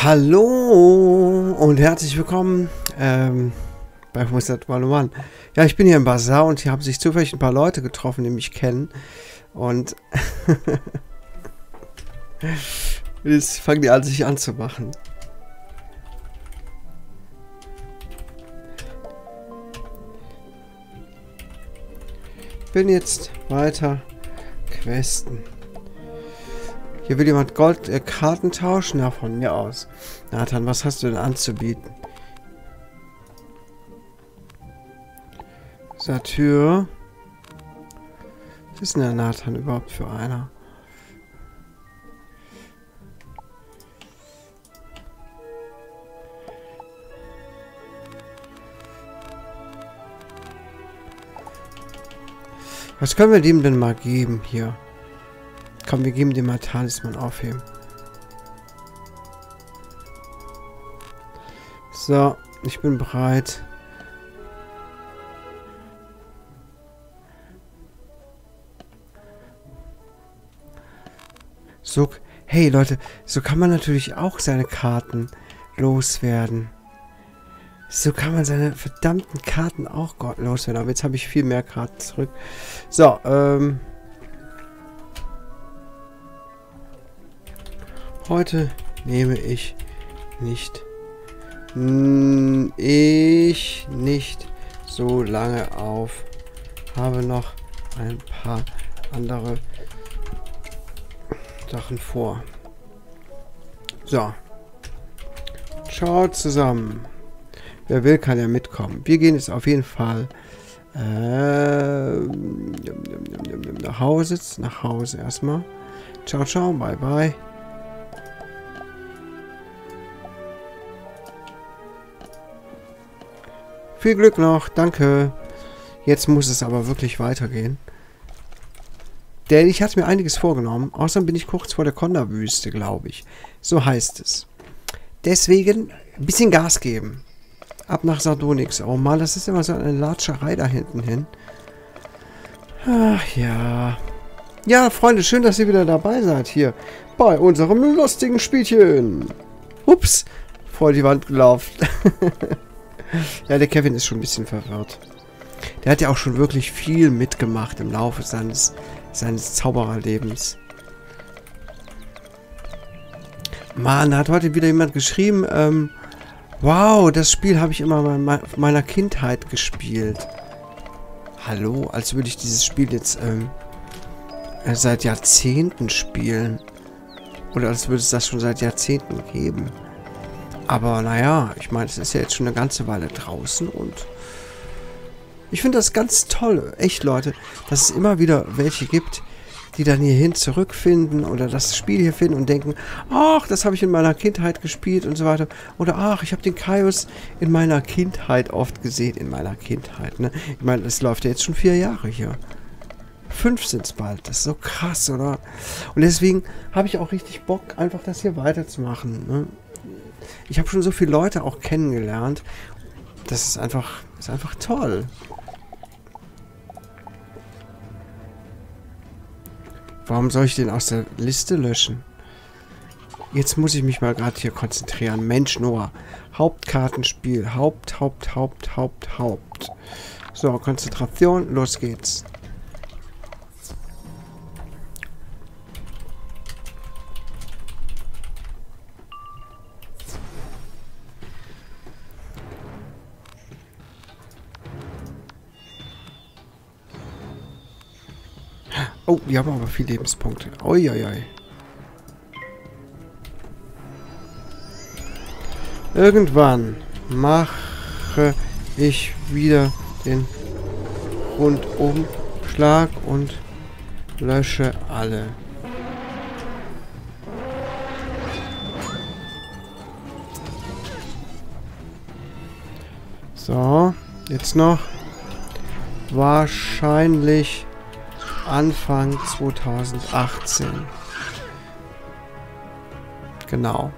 Hallo und herzlich willkommen ähm, bei Wizard 101. Ja, ich bin hier im Bazar und hier haben sich zufällig ein paar Leute getroffen, die mich kennen. Und jetzt fangen die an, sich anzumachen. Bin jetzt weiter questen. Hier will jemand Gold äh, tauschen? Ja, von mir aus. Nathan, was hast du denn anzubieten? Satyr. Was ist denn der Nathan überhaupt für einer? Was können wir dem denn mal geben hier? Komm, wir geben dem mal Talisman aufheben. So, ich bin bereit. So, hey Leute, so kann man natürlich auch seine Karten loswerden. So kann man seine verdammten Karten auch loswerden. Aber jetzt habe ich viel mehr Karten zurück. So, ähm... Heute nehme ich nicht ich nicht so lange auf. Habe noch ein paar andere Sachen vor. So. Ciao zusammen. Wer will, kann ja mitkommen. Wir gehen jetzt auf jeden Fall äh, nach Hause. Nach Hause erstmal. Ciao, ciao. Bye, bye. Viel Glück noch, danke. Jetzt muss es aber wirklich weitergehen. Denn ich hatte mir einiges vorgenommen. Außerdem bin ich kurz vor der Konda-Wüste, glaube ich. So heißt es. Deswegen ein bisschen Gas geben. Ab nach Sardonyx. Oh Mann, das ist immer so eine Latscherei da hinten hin. Ach ja. Ja, Freunde, schön, dass ihr wieder dabei seid hier. Bei unserem lustigen Spielchen. Ups. Vor die Wand gelaufen. Ja, der Kevin ist schon ein bisschen verwirrt. Der hat ja auch schon wirklich viel mitgemacht im Laufe seines, seines Zaubererlebens. Mann, da hat heute wieder jemand geschrieben, ähm, wow, das Spiel habe ich immer in meiner Kindheit gespielt. Hallo, als würde ich dieses Spiel jetzt ähm, äh, seit Jahrzehnten spielen. Oder als würde es das schon seit Jahrzehnten geben. Aber naja, ich meine, es ist ja jetzt schon eine ganze Weile draußen und ich finde das ganz toll, echt Leute, dass es immer wieder welche gibt, die dann hierhin zurückfinden oder das Spiel hier finden und denken, ach, das habe ich in meiner Kindheit gespielt und so weiter. Oder ach, ich habe den Kaius in meiner Kindheit oft gesehen, in meiner Kindheit. Ne? Ich meine, es läuft ja jetzt schon vier Jahre hier. Fünf sind es bald. Das ist so krass, oder? Und deswegen habe ich auch richtig Bock, einfach das hier weiterzumachen. Ne? Ich habe schon so viele Leute auch kennengelernt. Das ist einfach, ist einfach toll. Warum soll ich den aus der Liste löschen? Jetzt muss ich mich mal gerade hier konzentrieren. Mensch, Noah. Hauptkartenspiel. Haupt, Haupt, Haupt, Haupt, Haupt. So, Konzentration. Los geht's. Oh, die haben aber viele Lebenspunkte. Uiuiui. Irgendwann mache ich wieder den Rundumschlag und lösche alle. So, jetzt noch wahrscheinlich Anfang 2018. Genau.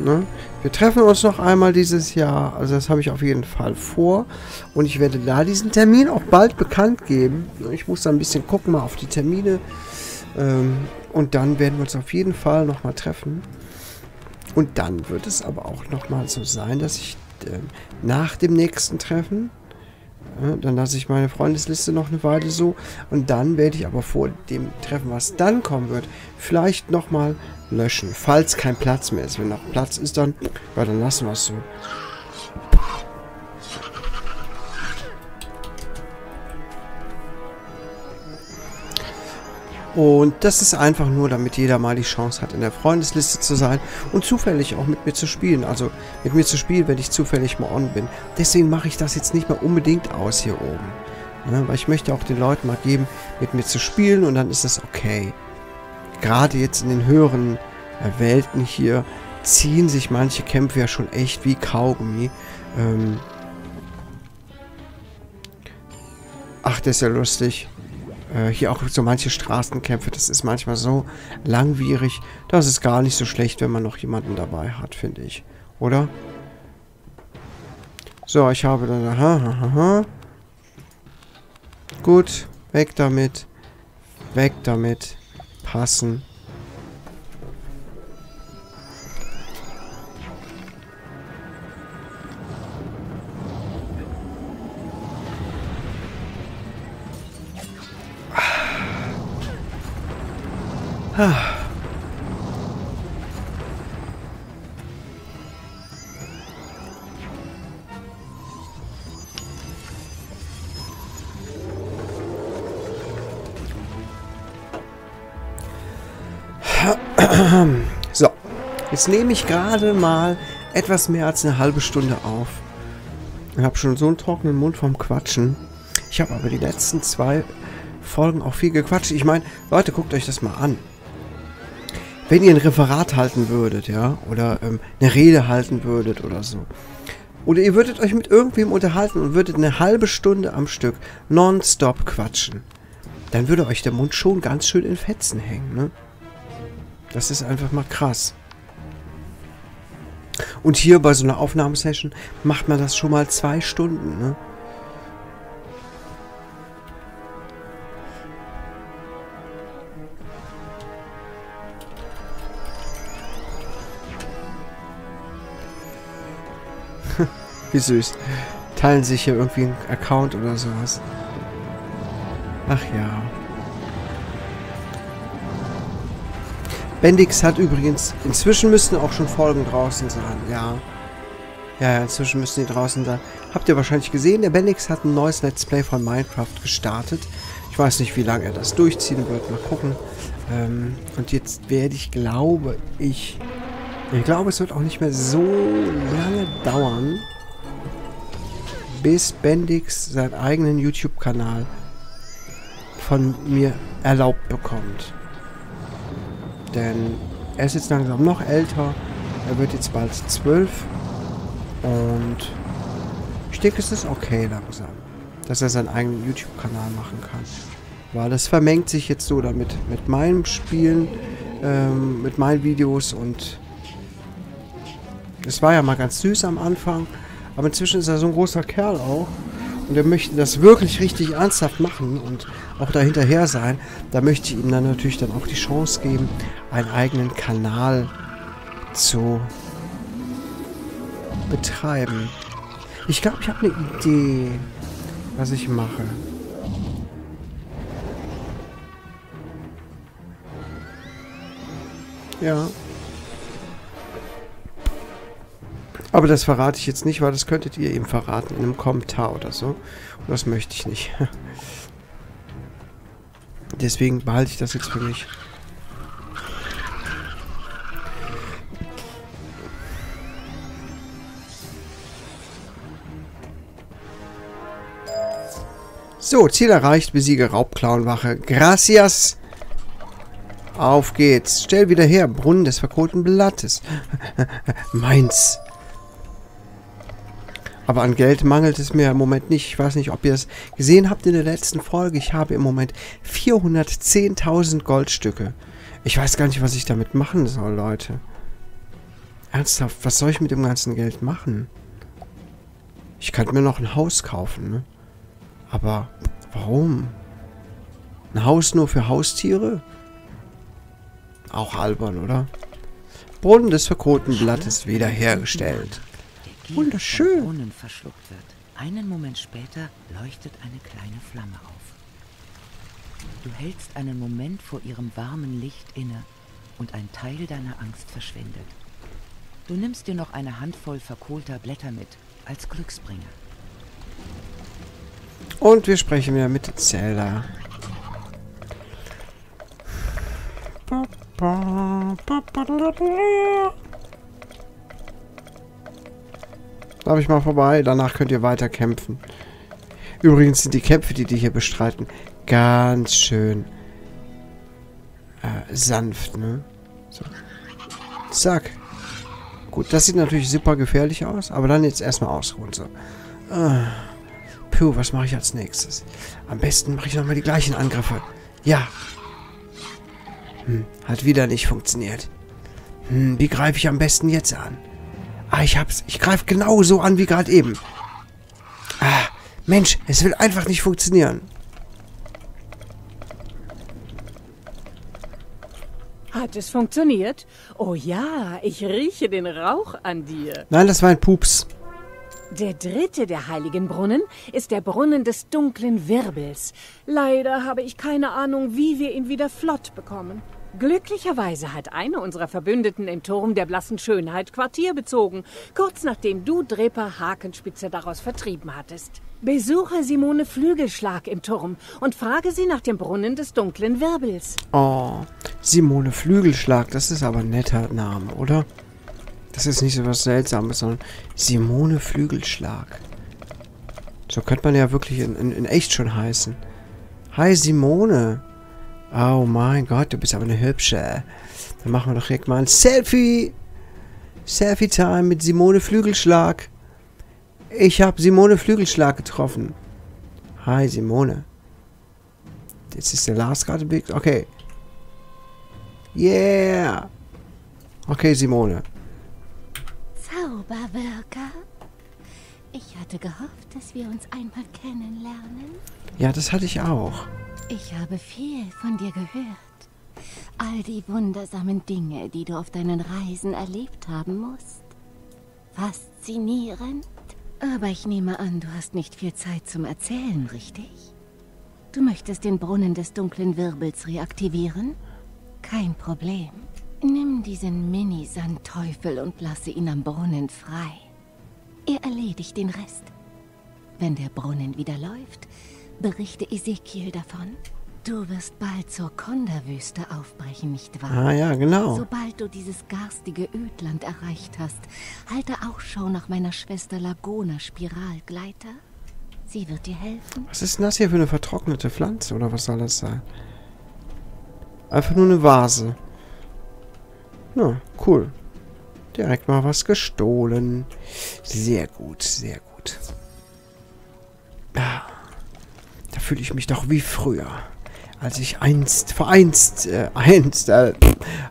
Ne? Wir treffen uns noch einmal dieses Jahr. Also das habe ich auf jeden Fall vor. Und ich werde da diesen Termin auch bald bekannt geben. Ich muss da ein bisschen gucken mal auf die Termine. Ähm, und dann werden wir uns auf jeden Fall nochmal treffen. Und dann wird es aber auch nochmal so sein, dass ich äh, nach dem nächsten Treffen, dann lasse ich meine Freundesliste noch eine Weile so. Und dann werde ich aber vor dem Treffen, was dann kommen wird, vielleicht nochmal löschen, falls kein Platz mehr ist. Wenn noch Platz ist, dann, ja, dann lassen wir es so. Und das ist einfach nur, damit jeder mal die Chance hat, in der Freundesliste zu sein und zufällig auch mit mir zu spielen. Also mit mir zu spielen, wenn ich zufällig mal on bin. Deswegen mache ich das jetzt nicht mehr unbedingt aus hier oben. Ne? Weil ich möchte auch den Leuten mal geben, mit mir zu spielen und dann ist das okay. Gerade jetzt in den höheren äh, Welten hier ziehen sich manche Kämpfe ja schon echt wie Kaugummi. Ähm Ach, das ist ja lustig. Äh, hier auch so manche Straßenkämpfe, das ist manchmal so langwierig. Das ist gar nicht so schlecht, wenn man noch jemanden dabei hat, finde ich. Oder? So, ich habe dann... Aha, aha, aha. Gut, weg damit. Weg damit. Passen. So, jetzt nehme ich gerade mal etwas mehr als eine halbe Stunde auf. Ich habe schon so einen trockenen Mund vom Quatschen. Ich habe aber die letzten zwei Folgen auch viel gequatscht. Ich meine, Leute, guckt euch das mal an wenn ihr ein Referat halten würdet, ja, oder ähm, eine Rede halten würdet oder so. Oder ihr würdet euch mit irgendwem unterhalten und würdet eine halbe Stunde am Stück nonstop quatschen. Dann würde euch der Mund schon ganz schön in Fetzen hängen, ne? Das ist einfach mal krass. Und hier bei so einer Aufnahmesession macht man das schon mal zwei Stunden, ne? Wie süß. Teilen sich hier irgendwie einen Account oder sowas. Ach ja. Bendix hat übrigens... Inzwischen müssten auch schon Folgen draußen sein. Ja. Ja, inzwischen müssten die draußen sein. Habt ihr wahrscheinlich gesehen, der Bendix hat ein neues Let's Play von Minecraft gestartet. Ich weiß nicht, wie lange er das durchziehen wird. Mal gucken. Ähm, und jetzt werde ich, glaube ich... Ich glaube, es wird auch nicht mehr so lange dauern, bis Bendix seinen eigenen YouTube-Kanal von mir erlaubt bekommt. Denn er ist jetzt langsam noch älter. Er wird jetzt bald zwölf. Und ich denke, es ist okay langsam, dass er seinen eigenen YouTube-Kanal machen kann. Weil das vermengt sich jetzt so damit mit meinem Spielen, ähm, mit meinen Videos und es war ja mal ganz süß am Anfang. Aber inzwischen ist er so ein großer Kerl auch. Und er möchte das wirklich richtig ernsthaft machen und auch dahinterher sein. Da möchte ich ihm dann natürlich dann auch die Chance geben, einen eigenen Kanal zu betreiben. Ich glaube, ich habe eine Idee, was ich mache. Ja. Aber das verrate ich jetzt nicht, weil das könntet ihr ihm verraten in einem Kommentar oder so. Und das möchte ich nicht. Deswegen behalte ich das jetzt für mich. So, Ziel erreicht, besiege Raubklauenwache. Gracias! Auf geht's. Stell wieder her, Brunnen des verkohlten Blattes. Meins. Aber an Geld mangelt es mir im Moment nicht. Ich weiß nicht, ob ihr es gesehen habt in der letzten Folge. Ich habe im Moment 410.000 Goldstücke. Ich weiß gar nicht, was ich damit machen soll, Leute. Ernsthaft, was soll ich mit dem ganzen Geld machen? Ich könnte mir noch ein Haus kaufen, ne? Aber warum? Ein Haus nur für Haustiere? Auch albern, oder? Brunnen des verkohlten Blattes wiederhergestellt. Der Wunderschön. Brunnen verschluckt wird. Einen Moment später leuchtet eine kleine Flamme auf. Du hältst einen Moment vor ihrem warmen Licht inne und ein Teil deiner Angst verschwindet. Du nimmst dir noch eine Handvoll verkohlter Blätter mit als Glücksbringer. Und wir sprechen wieder mit Zelda. Darf ich mal vorbei? Danach könnt ihr weiter kämpfen. Übrigens sind die Kämpfe, die die hier bestreiten, ganz schön äh, sanft, ne? So. Zack. Gut, das sieht natürlich super gefährlich aus, aber dann jetzt erstmal ausruhen. So. Ah. Puh, was mache ich als nächstes? Am besten mache ich nochmal die gleichen Angriffe. Ja. Hm, hat wieder nicht funktioniert. Hm, wie greife ich am besten jetzt an? Ah, ich hab's. Ich greife genau so an wie gerade eben. Ah, Mensch, es will einfach nicht funktionieren. Hat es funktioniert? Oh ja, ich rieche den Rauch an dir. Nein, das war ein Pups. Der dritte der heiligen Brunnen ist der Brunnen des dunklen Wirbels. Leider habe ich keine Ahnung, wie wir ihn wieder flott bekommen. Glücklicherweise hat eine unserer Verbündeten im Turm der blassen Schönheit Quartier bezogen, kurz nachdem du Dreper Hakenspitze daraus vertrieben hattest. Besuche Simone Flügelschlag im Turm und frage sie nach dem Brunnen des dunklen Wirbels. Oh, Simone Flügelschlag, das ist aber ein netter Name, oder? Das ist nicht so was Seltsames, sondern Simone Flügelschlag. So könnte man ja wirklich in, in, in echt schon heißen. Hi Simone. Oh mein Gott, du bist aber eine hübsche. Dann machen wir doch direkt mal ein Selfie. Selfie-Time mit Simone Flügelschlag. Ich habe Simone Flügelschlag getroffen. Hi Simone. Jetzt ist der Lars gerade big. Okay. Yeah. Okay, Simone. Zauberwirker. Ich hatte gehofft, dass wir uns einmal kennenlernen. Ja, das hatte ich auch. Ich habe viel von dir gehört. All die wundersamen Dinge, die du auf deinen Reisen erlebt haben musst. Faszinierend. Aber ich nehme an, du hast nicht viel Zeit zum Erzählen, richtig? Du möchtest den Brunnen des dunklen Wirbels reaktivieren? Kein Problem. Nimm diesen Mini-Sandteufel und lasse ihn am Brunnen frei. Er erledigt den Rest. Wenn der Brunnen wieder läuft, berichte Ezekiel davon. Du wirst bald zur Konda-Wüste aufbrechen, nicht wahr? Ah ja, genau. Sobald du dieses garstige Ödland erreicht hast, halte Ausschau nach meiner Schwester Lagona Spiralgleiter. Sie wird dir helfen. Was ist denn das hier für eine vertrocknete Pflanze oder was soll das sein? Einfach nur eine Vase. Na, cool. Direkt mal was gestohlen. Sehr gut, sehr gut. Ja, da fühle ich mich doch wie früher. Als ich einst, vereinst, äh, einst, äh,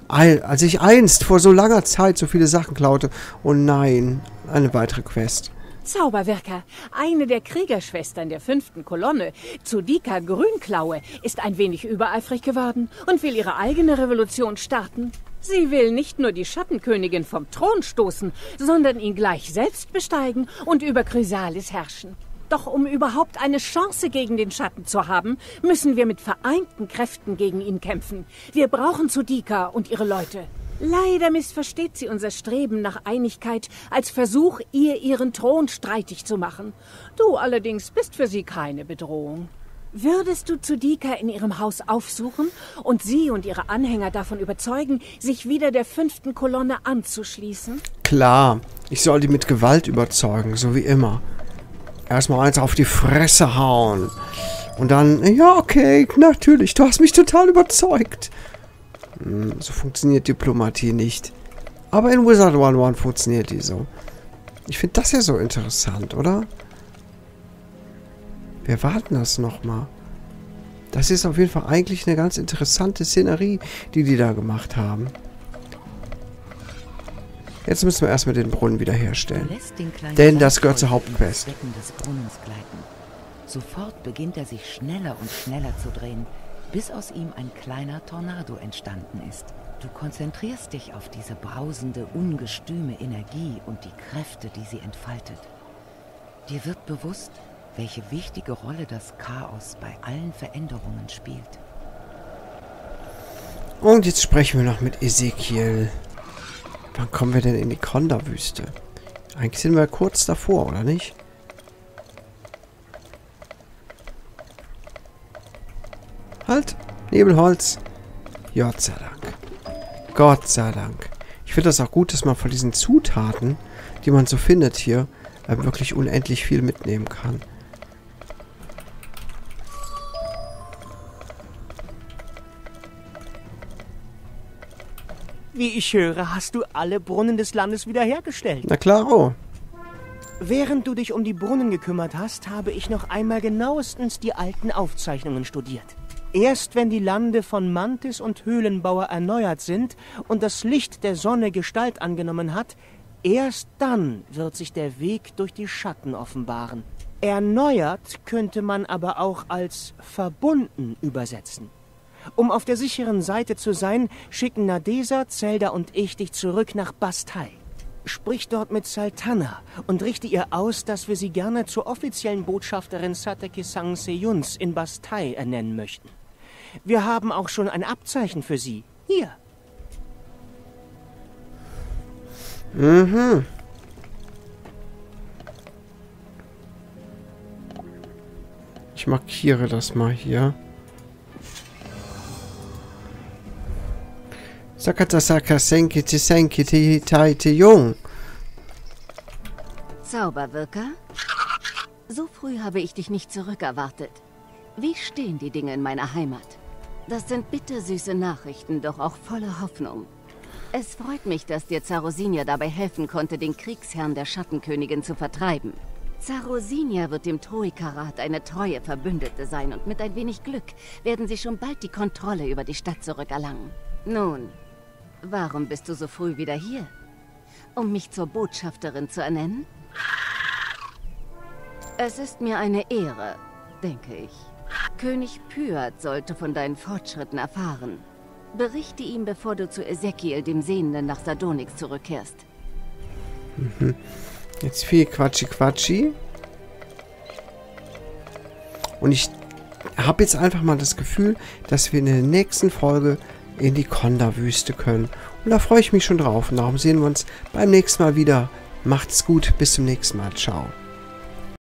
als ich einst vor so langer Zeit so viele Sachen klaute. Oh nein, eine weitere Quest. Zauberwirker, eine der Kriegerschwestern der fünften Kolonne, Zudika Grünklaue, ist ein wenig übereifrig geworden und will ihre eigene Revolution starten. Sie will nicht nur die Schattenkönigin vom Thron stoßen, sondern ihn gleich selbst besteigen und über Chrysalis herrschen. Doch um überhaupt eine Chance gegen den Schatten zu haben, müssen wir mit vereinten Kräften gegen ihn kämpfen. Wir brauchen Zudika und ihre Leute. Leider missversteht sie unser Streben nach Einigkeit als Versuch, ihr ihren Thron streitig zu machen. Du allerdings bist für sie keine Bedrohung. Würdest du Zudika in ihrem Haus aufsuchen und sie und ihre Anhänger davon überzeugen, sich wieder der fünften Kolonne anzuschließen? Klar, ich soll die mit Gewalt überzeugen, so wie immer. Erstmal eins auf die Fresse hauen. Und dann, ja, okay, natürlich, du hast mich total überzeugt. Hm, so funktioniert Diplomatie nicht. Aber in Wizard 1.1 funktioniert die so. Ich finde das ja so interessant, oder? Wer war denn das nochmal? Das ist auf jeden Fall eigentlich eine ganz interessante Szenerie, die die da gemacht haben. Jetzt müssen wir erstmal den Brunnen wiederherstellen. Denn das gehört zur Hauptquest. Sofort beginnt er sich schneller und schneller zu drehen, bis aus ihm ein kleiner Tornado entstanden ist. Du konzentrierst dich auf diese brausende, ungestüme Energie und die Kräfte, die sie entfaltet. Dir wird bewusst, welche wichtige Rolle das Chaos bei allen Veränderungen spielt. Und jetzt sprechen wir noch mit Ezekiel. Wann kommen wir denn in die Konda-Wüste? Eigentlich sind wir kurz davor, oder nicht? Halt! Nebelholz! Gott sei Dank. Gott sei Dank. Ich finde das auch gut, dass man von diesen Zutaten, die man so findet hier, äh, wirklich unendlich viel mitnehmen kann. Wie ich höre, hast du alle Brunnen des Landes wiederhergestellt. Na klaro. Während du dich um die Brunnen gekümmert hast, habe ich noch einmal genauestens die alten Aufzeichnungen studiert. Erst wenn die Lande von Mantis und Höhlenbauer erneuert sind und das Licht der Sonne Gestalt angenommen hat, erst dann wird sich der Weg durch die Schatten offenbaren. Erneuert könnte man aber auch als verbunden übersetzen. Um auf der sicheren Seite zu sein, schicken Nadesa, Zelda und ich dich zurück nach Bastei. Sprich dort mit Saltana und richte ihr aus, dass wir sie gerne zur offiziellen Botschafterin Sateke Sang Seyuns in Bastei ernennen möchten. Wir haben auch schon ein Abzeichen für sie. Hier. Mhm. Ich markiere das mal hier. Sakata Saka Senki Senki Tai Jung. Zauberwirker? So früh habe ich dich nicht zurückerwartet. Wie stehen die Dinge in meiner Heimat? Das sind bittersüße Nachrichten, doch auch voller Hoffnung. Es freut mich, dass dir Zarosinia dabei helfen konnte, den Kriegsherrn der Schattenkönigin zu vertreiben. Zarosinia wird dem Troikarat eine treue Verbündete sein und mit ein wenig Glück werden sie schon bald die Kontrolle über die Stadt zurückerlangen. Nun, warum bist du so früh wieder hier? Um mich zur Botschafterin zu ernennen? Es ist mir eine Ehre, denke ich. König Pyat sollte von deinen Fortschritten erfahren. Berichte ihm, bevor du zu Ezekiel, dem Sehenden, nach Sardonyx zurückkehrst. Mhm. Jetzt viel Quatschi Quatschi. Und ich habe jetzt einfach mal das Gefühl, dass wir in der nächsten Folge in die Konda-Wüste können. Und da freue ich mich schon drauf. Und darum sehen wir uns beim nächsten Mal wieder. Macht's gut, bis zum nächsten Mal. Ciao.